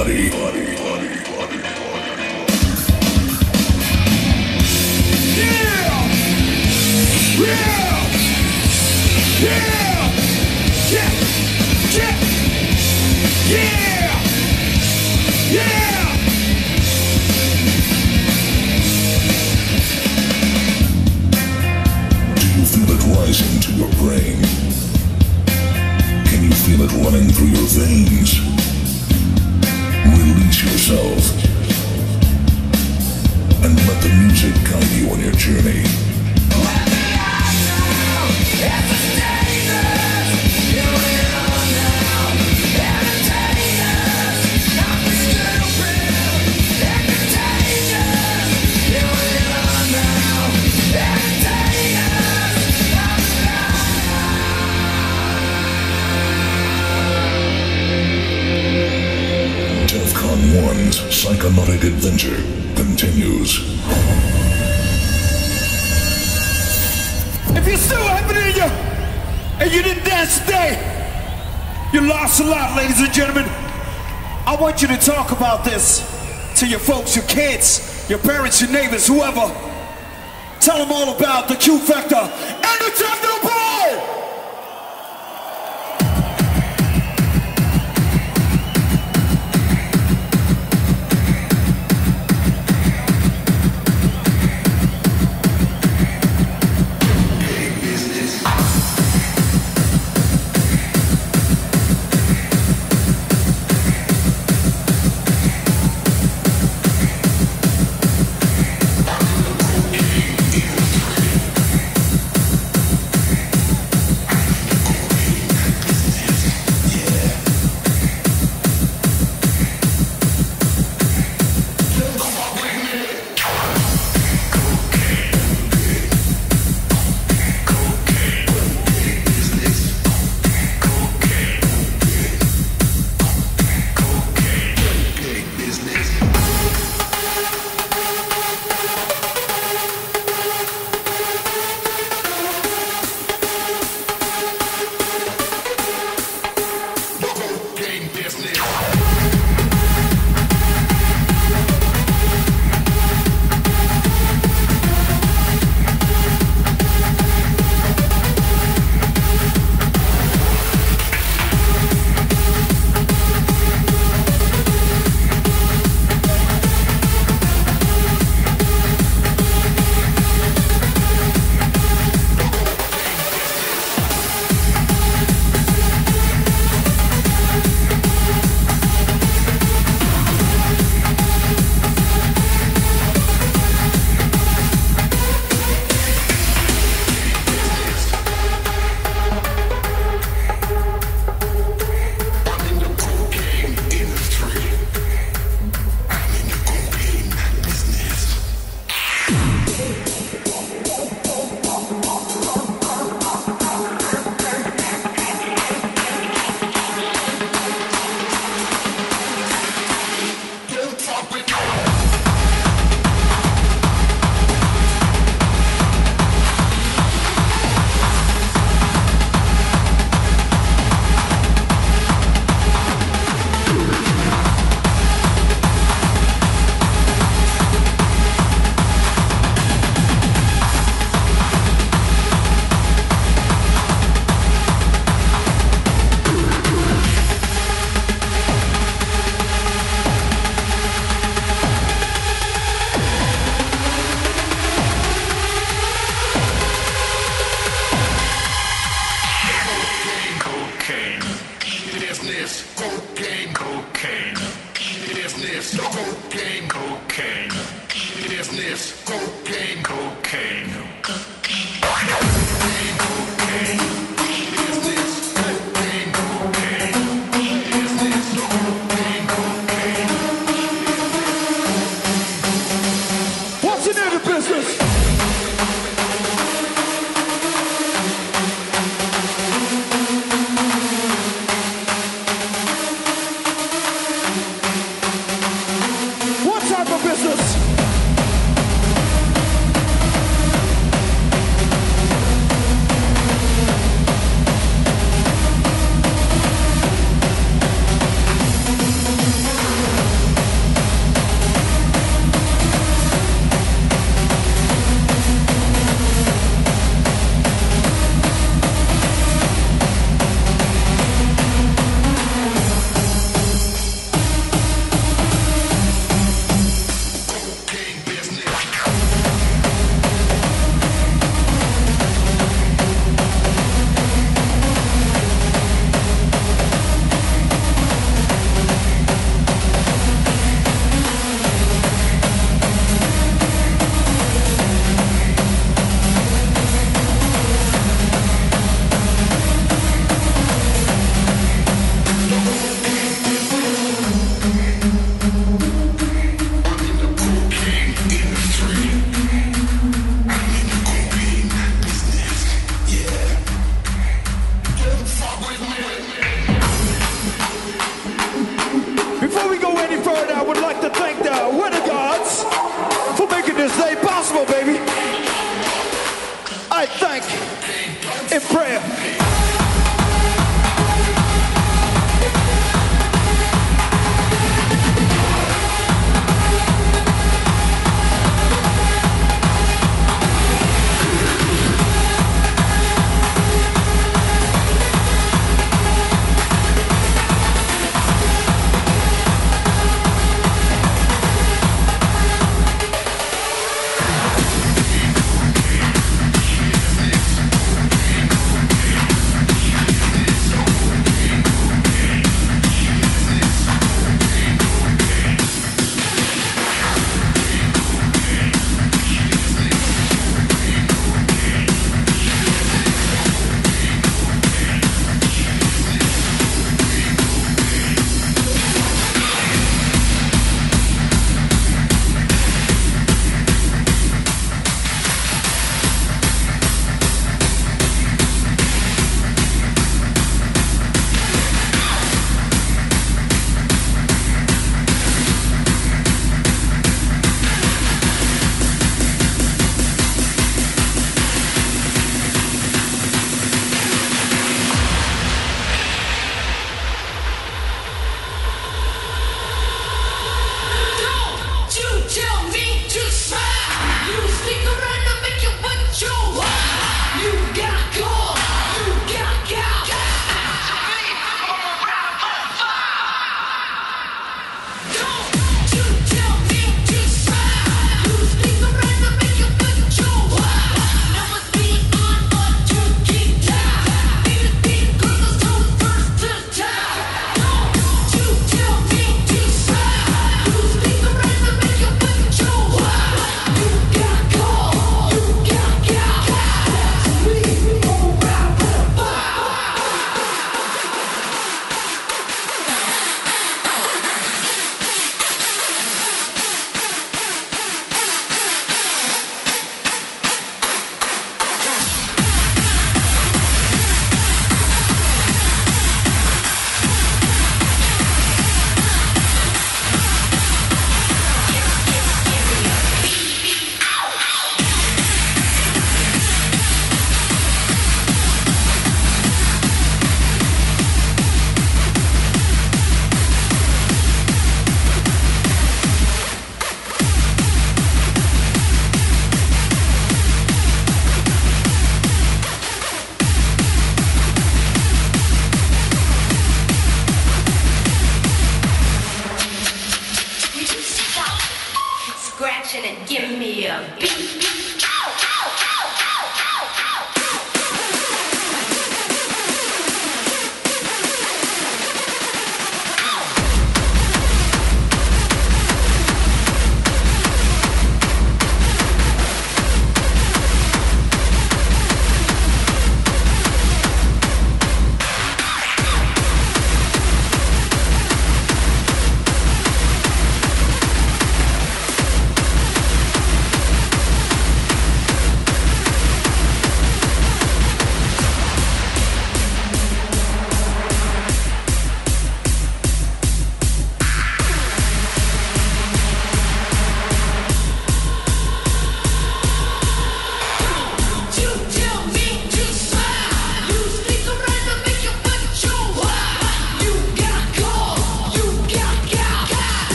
Body. Body. whoever. Tell them all about the Q Factor.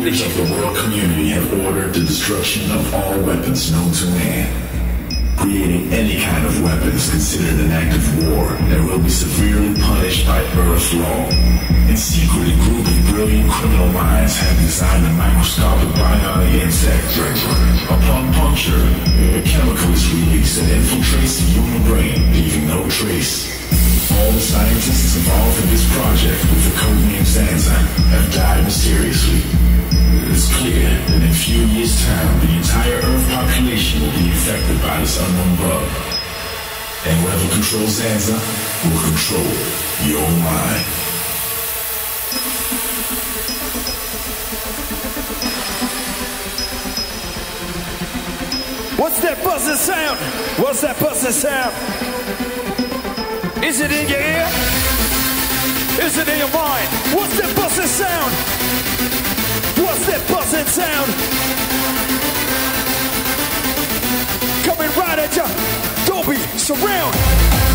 Leaders of the world community have ordered the destruction of all weapons known to man. Creating any kind of weapon is considered an act of war and will be severely punished by Earth law. In secret, a group of brilliant criminal minds have designed a microscopic bionic insect. Upon puncture, a chemical is released that infiltrates the human brain, leaving no trace. All the scientists involved in this project with the codename Zanza have died mysteriously. Is clear that in a few years' time, the entire Earth population will be affected by this unknown bug. And whoever controls Zanza will control your mind. What's that buzzing sound? What's that buzzing sound? Is it in your ear? Is it in your mind? What's that buzzing sound? What's that buzzing sound? Coming right at you. Dolby surround.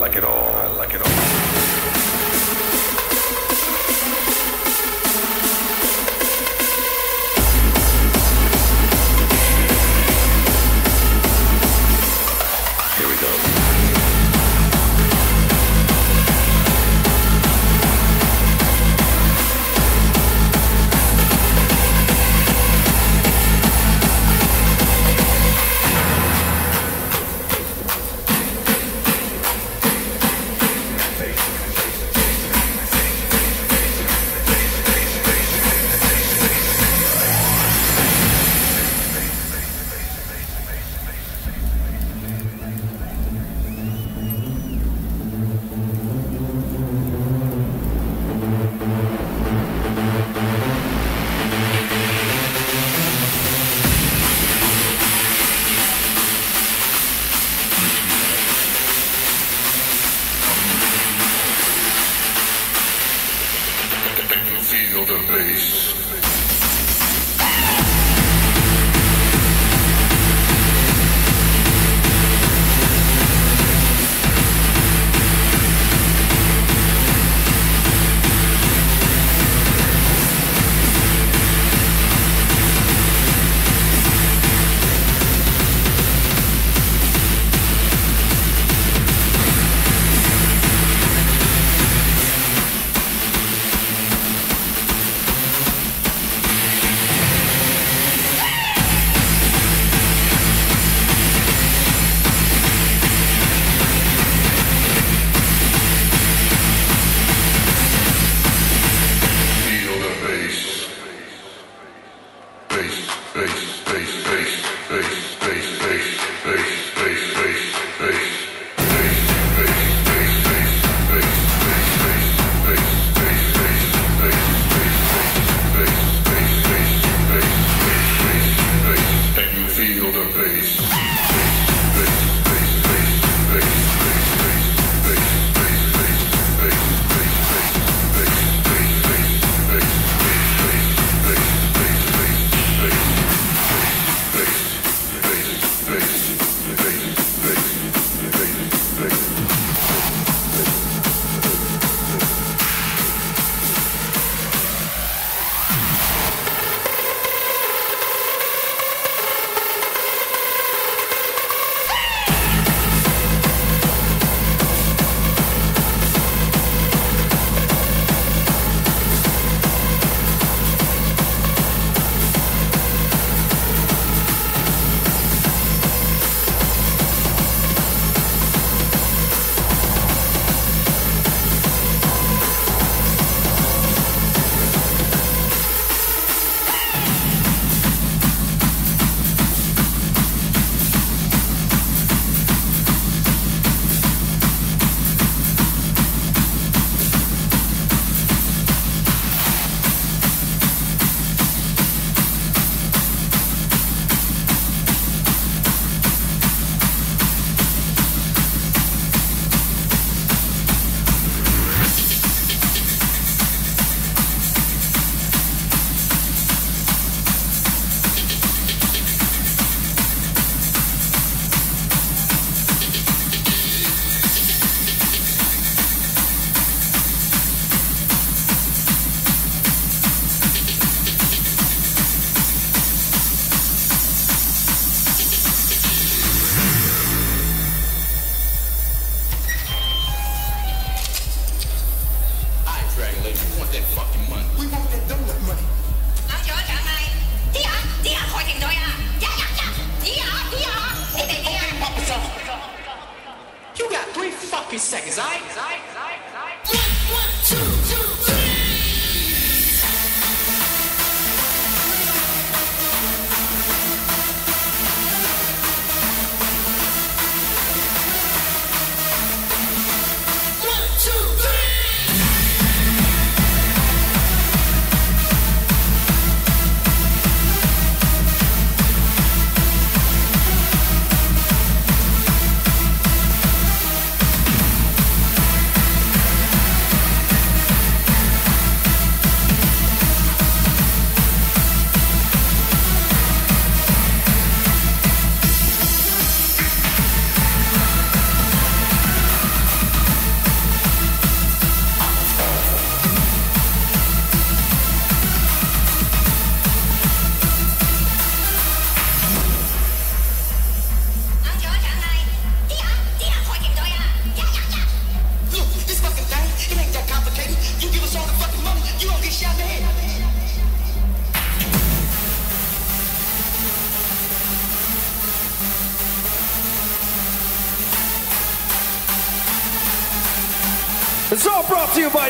Like it all. I like it all.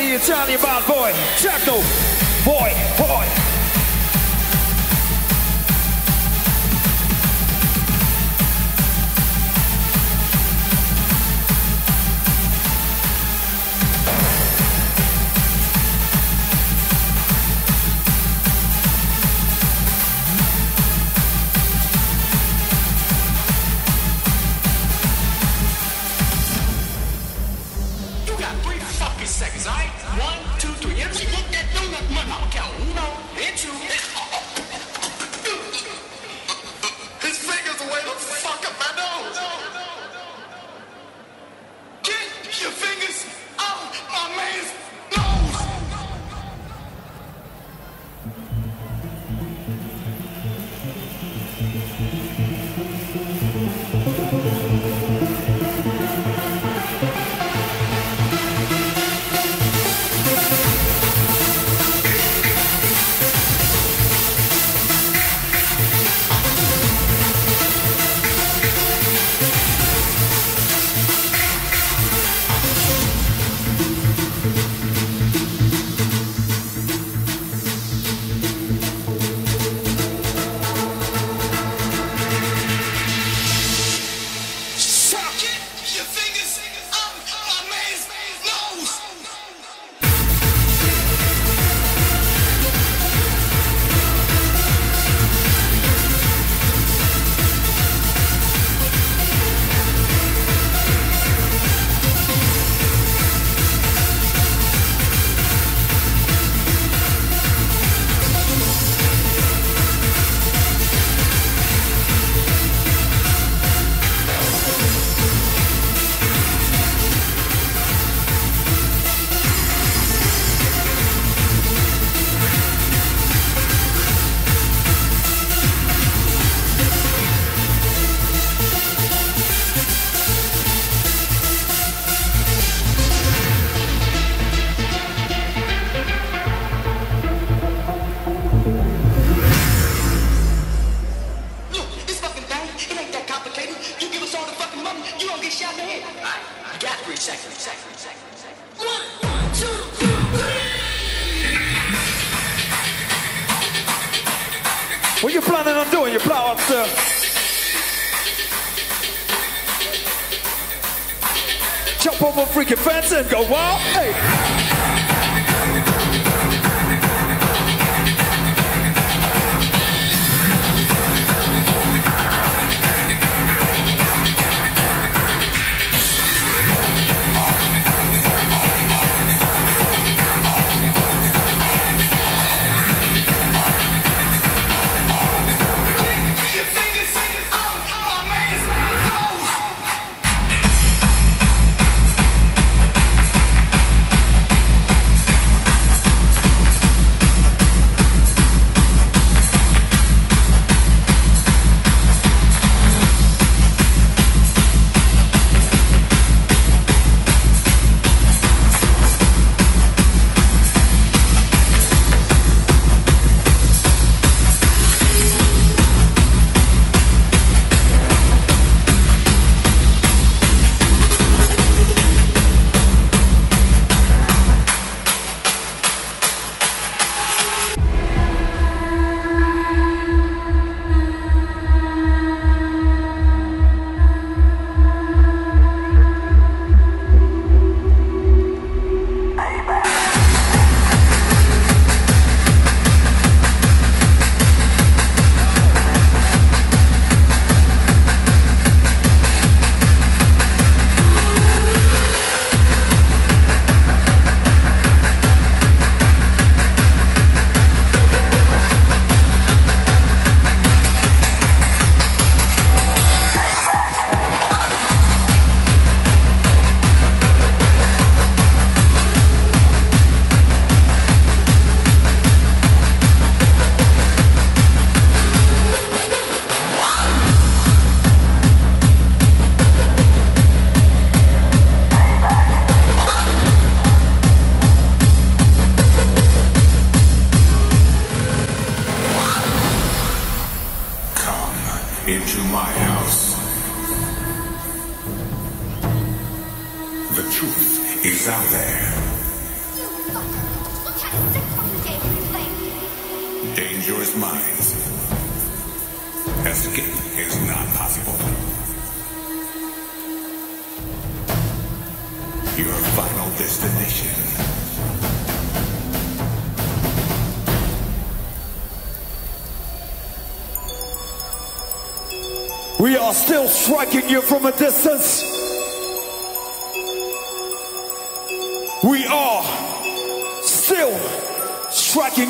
The Italian bad boy, Techno Boy Boy.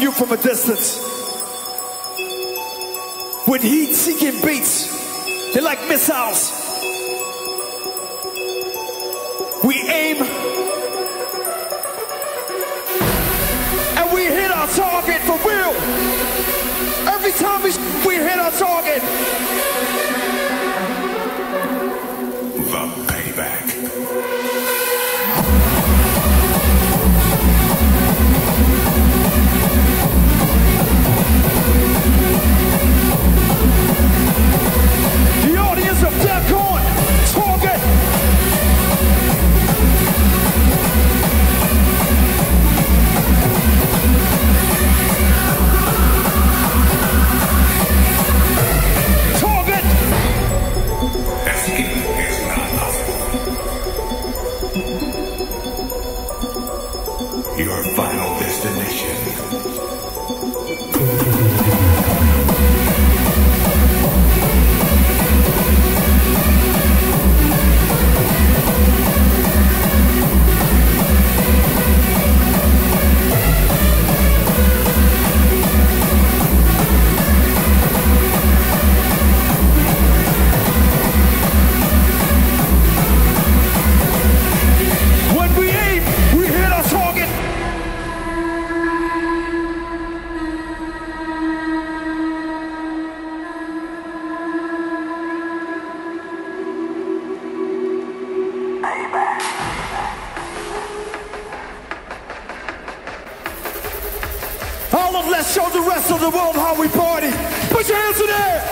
watching you from a distance. With heat-seeking beats, they're like missiles. We aim and we hit our target for real. Every time we, we hit our target. Show the rest of the world how we party. Put your hands in the air.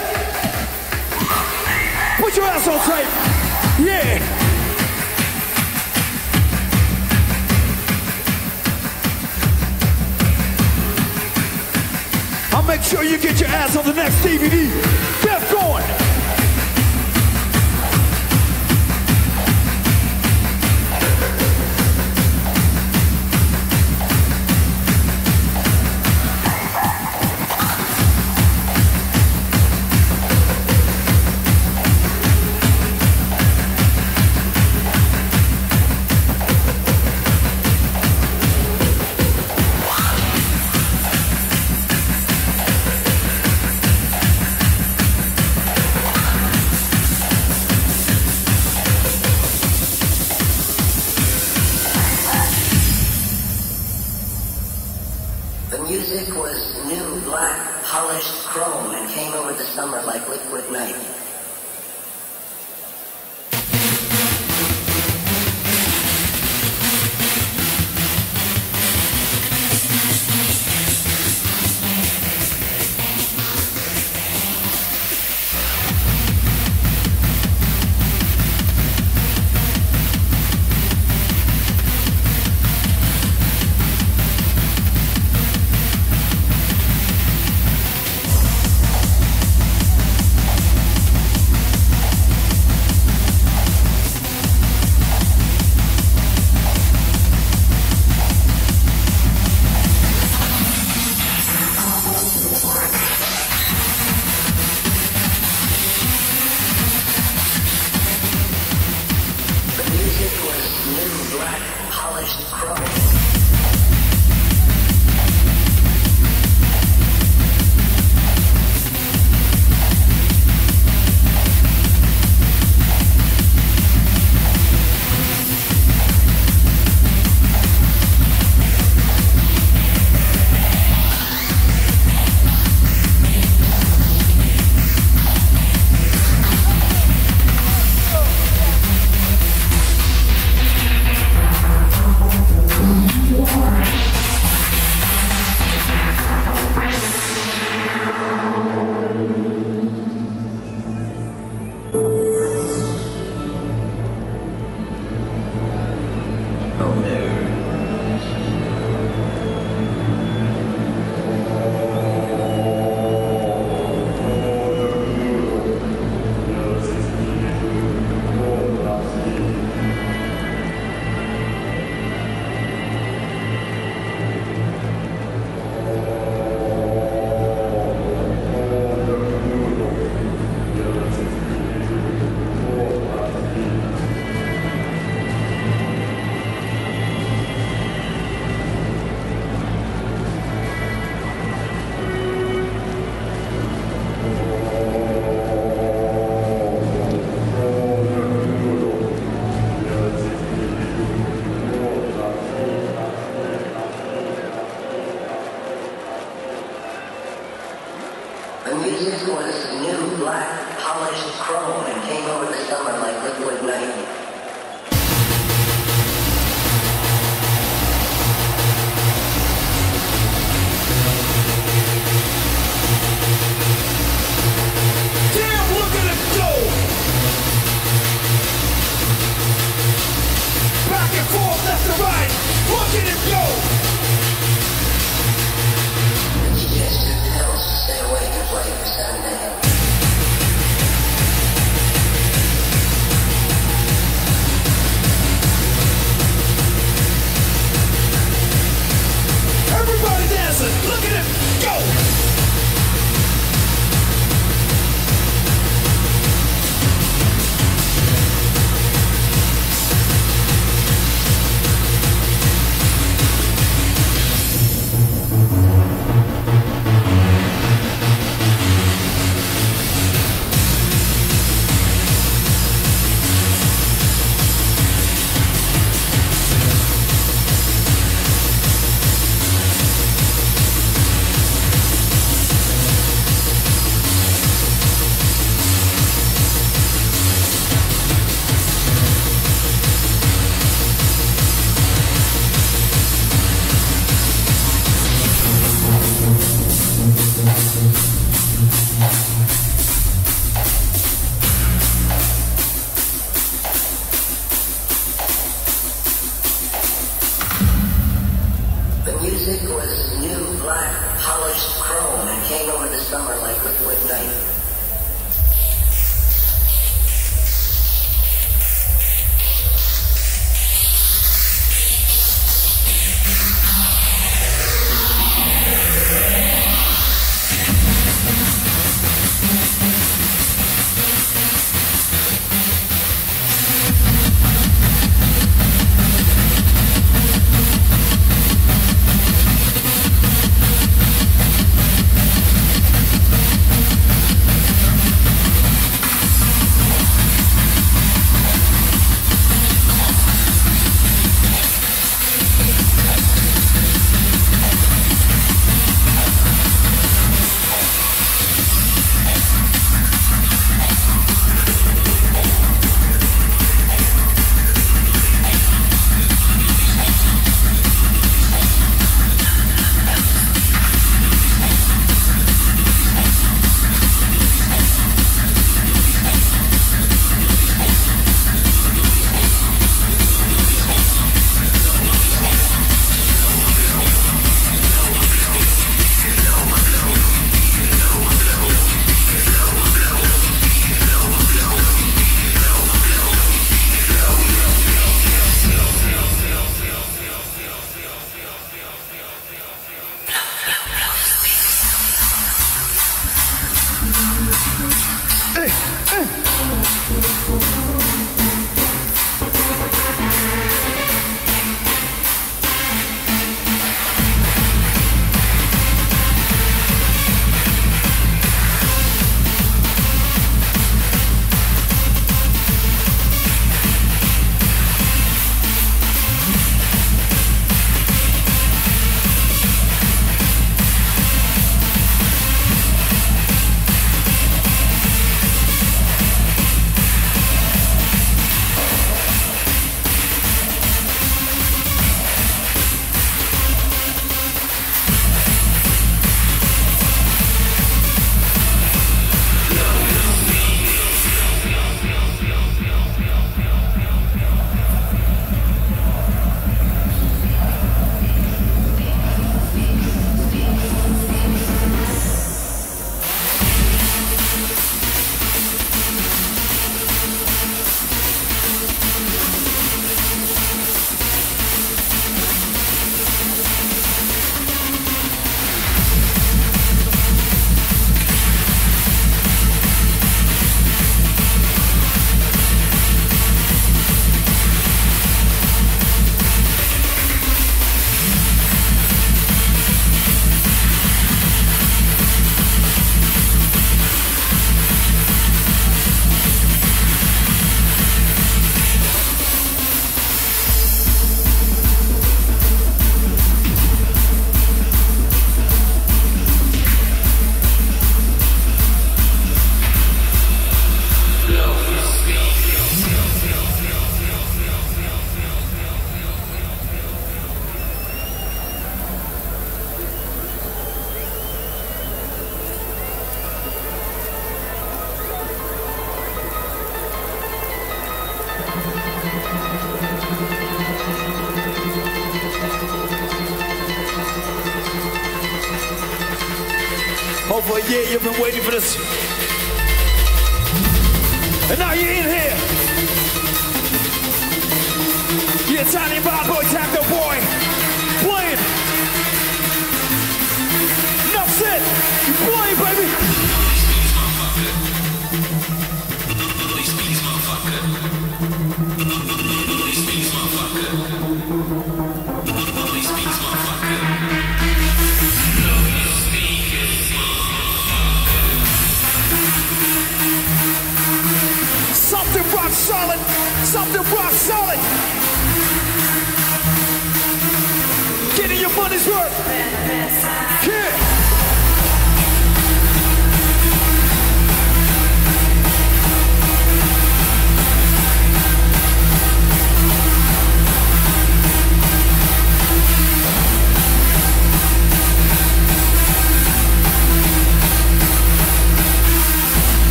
Put your ass on tape. Yeah. I'll make sure you get your ass on the next DVD. Death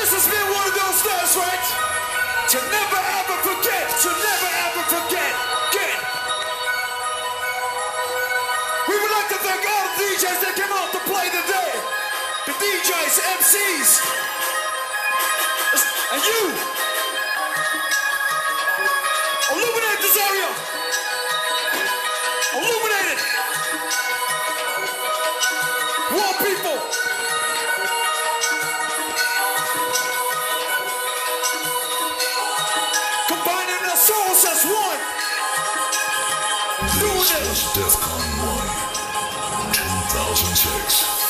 This has been one of those nights, right? To never ever forget, to never ever forget, get. We would like to thank all the DJs that came out to play today. The DJs, MCs, and you. This DEFCON 1, 2006.